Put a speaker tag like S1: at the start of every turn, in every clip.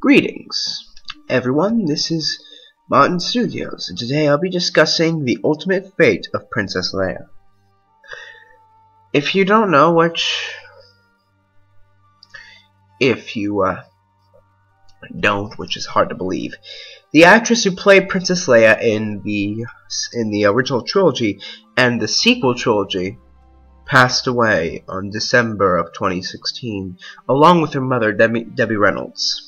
S1: Greetings, everyone. This is Martin Studios, and today I'll be discussing the ultimate fate of Princess Leia. If you don't know which, if you uh, don't, which is hard to believe, the actress who played Princess Leia in the in the original trilogy and the sequel trilogy passed away on December of 2016, along with her mother, Debbie, Debbie Reynolds.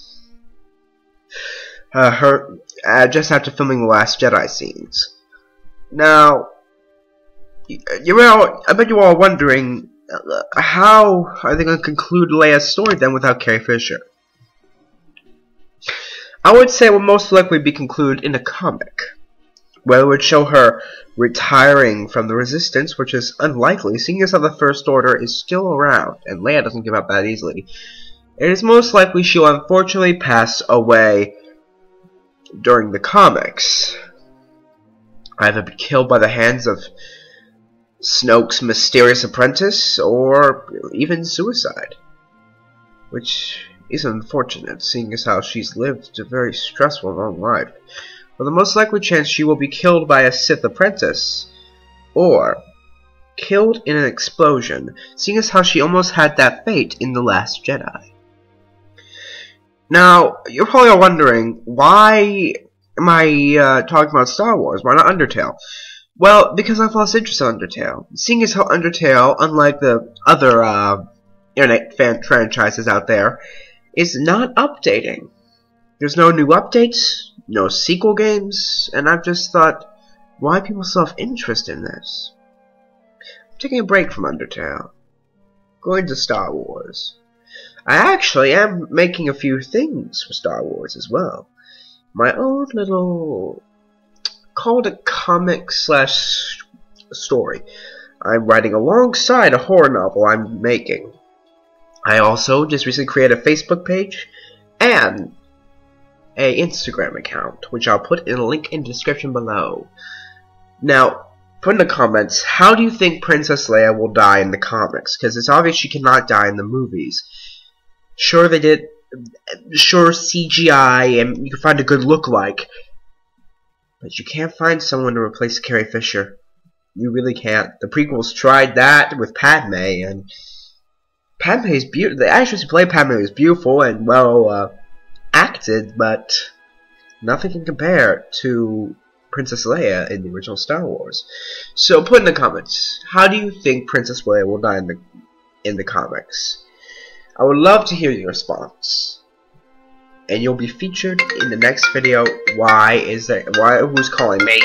S1: Uh, her uh, just after filming the Last Jedi scenes. Now, you're all, I bet you all wondering uh, how are they going to conclude Leia's story then without Carrie Fisher? I would say it will most likely be concluded in a comic where it would show her retiring from the Resistance, which is unlikely, seeing as how the First Order is still around, and Leia doesn't give up that easily. It is most likely she'll unfortunately pass away during the comics. Either be killed by the hands of Snoke's mysterious apprentice, or even suicide. Which is unfortunate, seeing as how she's lived a very stressful long life with the most likely chance she will be killed by a Sith apprentice, or killed in an explosion, seeing as how she almost had that fate in The Last Jedi. Now, you're probably wondering, why am I uh, talking about Star Wars? Why not Undertale? Well, because I've lost interest in Undertale. Seeing as how Undertale, unlike the other uh, internet fan franchises out there, is not updating. There's no new updates, no sequel games, and I've just thought, why people still have interest in this? I'm taking a break from Undertale. Going to Star Wars. I actually am making a few things for Star Wars as well. My own little called a comic slash story. I'm writing alongside a horror novel I'm making. I also just recently created a Facebook page and a Instagram account, which I'll put in a link in the description below. Now, put in the comments, how do you think Princess Leia will die in the comics? Because it's obvious she cannot die in the movies. Sure, they did, sure CGI, and you can find a good look-like, but you can't find someone to replace Carrie Fisher. You really can't. The prequels tried that with Padme, and Padme is beautiful. The actress who played Padme was beautiful and well uh, acted, but nothing can compare to Princess Leia in the original Star Wars. So put in the comments, how do you think Princess Leia will die in the in the comics? I would love to hear your response. And you'll be featured in the next video. Why is that? Why who's calling me?